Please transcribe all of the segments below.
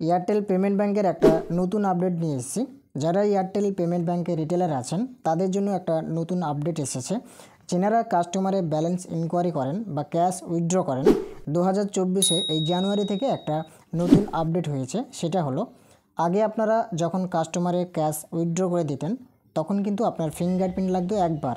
Airtel payment ব্যাংকের একটা নতুন আপডেট নিয়ে এসেছি। যারা এয়ারটেল পেমেন্ট ব্যাংকের রিটেলার আছেন, তাদের জন্য একটা নতুন আপডেট এসেছে। যেনারা কাস্টমারের ব্যালেন্স ইনকোয়ারি করেন বা ক্যাশ উইথড্র করেন। দু হাজার এই জানুয়ারি থেকে একটা নতুন আপডেট হয়েছে, সেটা হলো, আগে আপনারা যখন কাস্টমারে ক্যাশ উইথড্র করে দিতেন, তখন কিন্তু আপনার ফিঙ্গারপ্রিন্ট লাগতো একবার।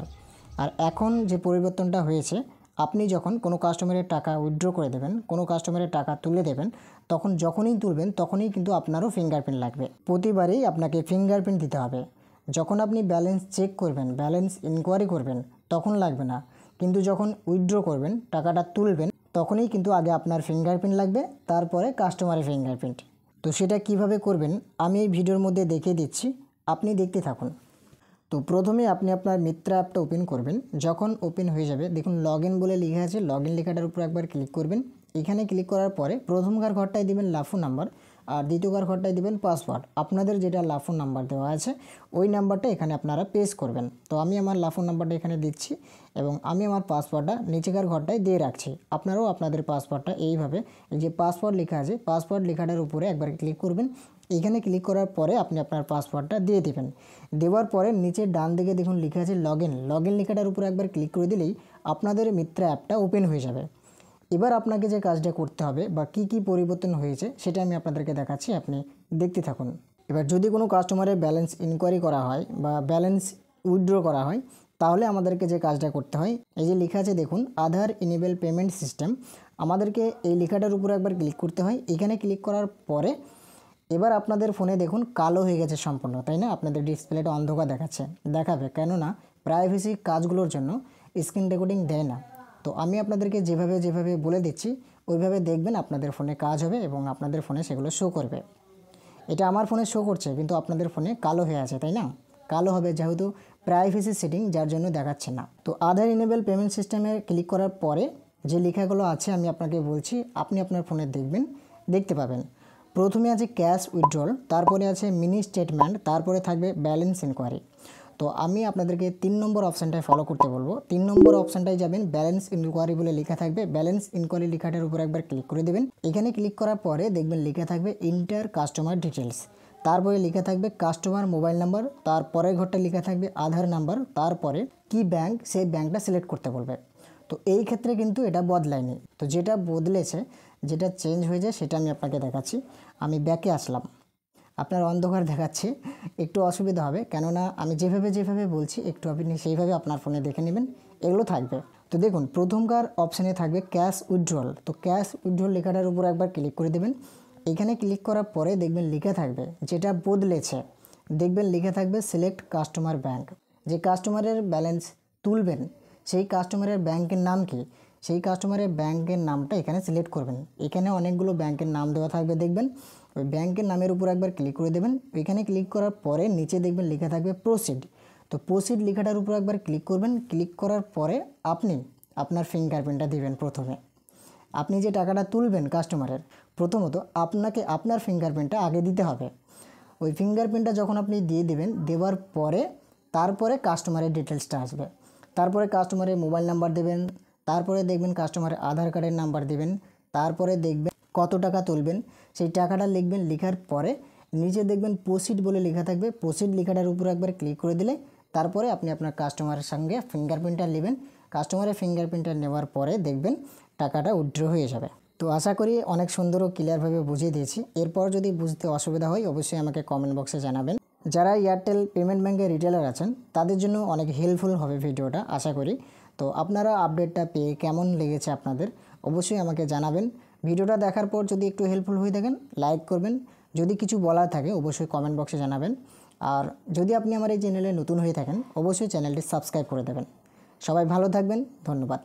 আর এখন যে পরিবর্তনটা হয়েছে আপনি যখন কোনো কাস্টমারের টাকা উইথড্র করে দেবেন, কোনো কাস্টমারের টাকা তুলে দেবেন, তখন যখনই তুলবেন, তখনই কিন্তু আপনারও ফিঙ্গারপ্রিন্ট লাগবে। প্রতিবারেই আপনাকে ফিঙ্গারপ্রিন্ট দিতে হবে। যখন আপনি ব্যালেন্স চেক করবেন ব্যালেন্স ইনকোয়ারি করবেন, তখন লাগবে না। কিন্তু যখন উইথড্র করবেন, টাকাটা তুলবেন, তখনই কিন্তু আগে আপনার ফিঙ্গারপ্রিন্ট লাগবে, তারপরে কাস্টমারের ফিঙ্গারপ্রিন্ট তো সেটা কীভাবে করবেন, আমি এই ভিডিওর মধ্যে দেখিয়ে দিচ্ছি। আপনি দেখতে থাকুন। তো প্রথমে আপনি আপনার মিত্রা অ্যাপটা ওপেন করবেন। যখন ওপেন হয়ে যাবে, দেখুন লগ বলে লেখা আছে লগ লেখাটার উপর একবার ক্লিক করবেন। এখানে ক্লিক করার পরে প্রথমকার ঘরটায় দিবেন লাফু নাম্বার আর দ্বিতীয়কার ঘরটায় দিবেন পাসওয়ার্ড আপনাদের যেটা লাফু নাম্বার দেওয়া আছে, ওই নাম্বারটা এখানে আপনারা পেস্ট করবেন। তো আমি আমার লাফু নাম্বারটা এখানে দিচ্ছি এবং আমি আমার পাসওয়ার্ডটা নিচেকার ঘরটায় দিয়ে রাখছি। আপনারাও আপনাদের পাসওয়ার্ডটা এইভাবে, এই যে পাসওয়ার্ড লেখা আছে পাসওয়ার্ড লেখাটার উপরে একবার ক্লিক করবেন। এখানে ক্লিক করার পরে আপনি আপনার পাসওয়ার্ডটা দিয়ে দেবেন। দেওয়ার পরে নিচে ডান দিকে দেখুন লেখা আছে লগ ইন লগ ইন লেখাটার উপরে একবার ক্লিক করে দিলেই আপনাদের মিত্রা অ্যাপটা ওপেন হয়ে যাবে। এবার আপনাকে যে কাজটা করতে হবে বা কি কি পরিবর্তন হয়েছে সেটা আমি আপনাদেরকে দেখাচ্ছি, আপনি দেখতে থাকুন। এবার যদি কোনো কাস্টমারের ব্যালেন্স ইনকোয়ারি করা হয় বা ব্যালেন্স উইথড্র করা হয়, তাহলে আমাদেরকে যে কাজটা করতে হয়, এই যে লেখা আছে দেখুন আধার ইনেবেল পেমেন্ট সিস্টেম আমাদেরকে এই লেখাটার উপরে একবার ক্লিক করতে হয়। এখানে ক্লিক করার পরে এবার আপনাদের ফোনে দেখুন, কালো হয়ে গেছে সম্পূর্ণ, তাই না? আপনাদের ডিসপ্লেটা অন্ধকার দেখাচ্ছে। দেখাবে, কেননা প্রাইভেসি কাজগুলোর জন্য স্ক্রিন রেকর্ডিং দেয় না। তো আমি আপনাদেরকে যেভাবে যেভাবে বলে দিচ্ছি, ওইভাবে দেখবেন আপনাদের ফোনে কাজ হবে এবং আপনাদের ফোনে সেগুলো শো করবে। এটা আমার ফোনে শো করছে, কিন্তু আপনাদের ফোনে কালো হয়ে আছে, তাই না? কালো হবে যেহেতু প্রাইভেসি সেটিং যার জন্য দেখাচ্ছে না। তো আধার ইনেবল পেমেন্ট সিস্টেমে ক্লিক করার পরে যে লেখাগুলো আছে, আমি আপনাকে বলছি, আপনি আপনার ফোনে দেখবেন, দেখতে পাবেন। প্রথমে আছে ক্যাশ উইথড্রল তারপরে আছে মিনি স্টেটমেন্ট তারপরে থাকবে ব্যালেন্স ইনকোয়ারি তো আমি আপনাদেরকে তিন নম্বর অপশানটায় ফলো করতে বলব। তিন নম্বর অপশানটায় যাবেন ব্যালেন্স ইনকোয়ারি বলে লেখা থাকবে। ব্যালেন্স ইনকোয়ারি লেখাটার উপর একবার ক্লিক করে দেবেন। এখানে ক্লিক করার পরে দেখবেন লেখা থাকবে ইন্টার কাস্টমার ডিটেলস তারপরে লেখা থাকবে কাস্টমার মোবাইল নাম্বার তারপরের ঘরটা লেখা থাকবে আধার নাম্বার তারপরে কি ব্যাংক সেই ব্যাংকটা সিলেক্ট করতে বলবে। তো এই ক্ষেত্রে কিন্তু এটা বদলায়নি। তো যেটা বদলেছে, যেটা চেঞ্জ হয়ে যায়, সেটা আমি আপনাকে দেখাচ্ছি। আমি ব্যাকে আসলাম। আপনার অন্ধকার দেখাচ্ছে, একটু অসুবিধা হবে। কেননা আমি যেভাবে যেভাবে বলছি, একটু আপনি সেইভাবে আপনার ফোনে দেখে নেবেন, এগুলো থাকবে। তো দেখুন, প্রথমকার অপশানে থাকবে ক্যাশ উইথড্রল তো ক্যাশ উইথড্রল লেখাটার উপর একবার ক্লিক করে দেবেন। এখানে ক্লিক করার পরে দেখবেন লেখা থাকবে, যেটা বদলেছে। দেখবেন লেখা থাকবে সিলেক্ট কাস্টমার ব্যাংক যে কাস্টমারের ব্যালেন্স তুলবেন, সেই কাস্টমারের ব্যাংকের নাম কি? সেই কাস্টমারের ব্যাংকের নামটা এখানে সিলেক্ট করবেন। এখানে অনেকগুলো ব্যাংকের নাম দেওয়া থাকবে দেখবেন। ব্যাংকের নামের উপর একবার ক্লিক করে দেবেন। ওইখানে ক্লিক করার পরে নিচে দেখবেন লেখা থাকবে প্রসিড তো প্রসিড লেখাটার উপর একবার ক্লিক করবেন। ক্লিক করার পরে আপনি আপনার ফিঙ্গারপ্রিন্টটা দিবেন প্রথমে। আপনি যে টাকাটা তুলবেন কাস্টমারের প্রথমত আপনাকে আপনার ফিঙ্গারপ্রিন্টটা আগে দিতে হবে। ওই ফিঙ্গারপ্রিন্টটা যখন আপনি দিয়ে দেবেন, দেওয়ার পরে তারপরে কাস্টমারের ডিটেলসটা আসবে। তারপরে কাস্টমারের মোবাইল নাম্বার দেবেন, তারপরে দেখবেন কাস্টমারের আধার কার্ডের নাম্বার দেবেন, তারপরে দেখবেন কত টাকা তুলবেন, সেই টাকাটা লিখবেন, লেখার পরে নিচে দেখবেন প্রসিড বলে লেখা থাকবে। প্রসিড লেখাটার উপর একবার ক্লিক করে দিলে তারপরে আপনি আপনার কাস্টমারের সঙ্গে ফিঙ্গারপ্রিন্টটা নেবেন। কাস্টমারের ফিঙ্গারপ্রিন্টটা নেওয়ার পরে দেখবেন টাকাটা উইথড্র হয়ে যাবে। তো আশা করি অনেক সুন্দর ও ক্লিয়ারভাবে বুঝিয়ে দিয়েছি। এরপর যদি বুঝতে অসুবিধা হয় অবশ্যই আমাকে কমেন্ট বক্সে জানাবেন। যারা এয়ারটেল পেমেন্ট ব্যাঙ্কের রিটেলার আছেন, তাদের জন্য অনেক হেল্পফুল হবে ভিডিওটা, আশা করি। তো আপনারা আপডেটটা পেয়ে কেমন লেগেছে আপনাদের, অবশ্যই আমাকে জানাবেন। ভিডিওটা দেখার পর যদি একটু হেল্পফুল হয়ে থাকেন লাইক করবেন। যদি কিছু বলার থাকে, অবশ্যই কমেন্ট বক্সে জানাবেন। আর যদি আপনি আমার এই চ্যানেলে নতুন হয়ে থাকেন, অবশ্যই চ্যানেলটি সাবস্ক্রাইব করে দেবেন। সবাই ভালো থাকবেন, ধন্যবাদ।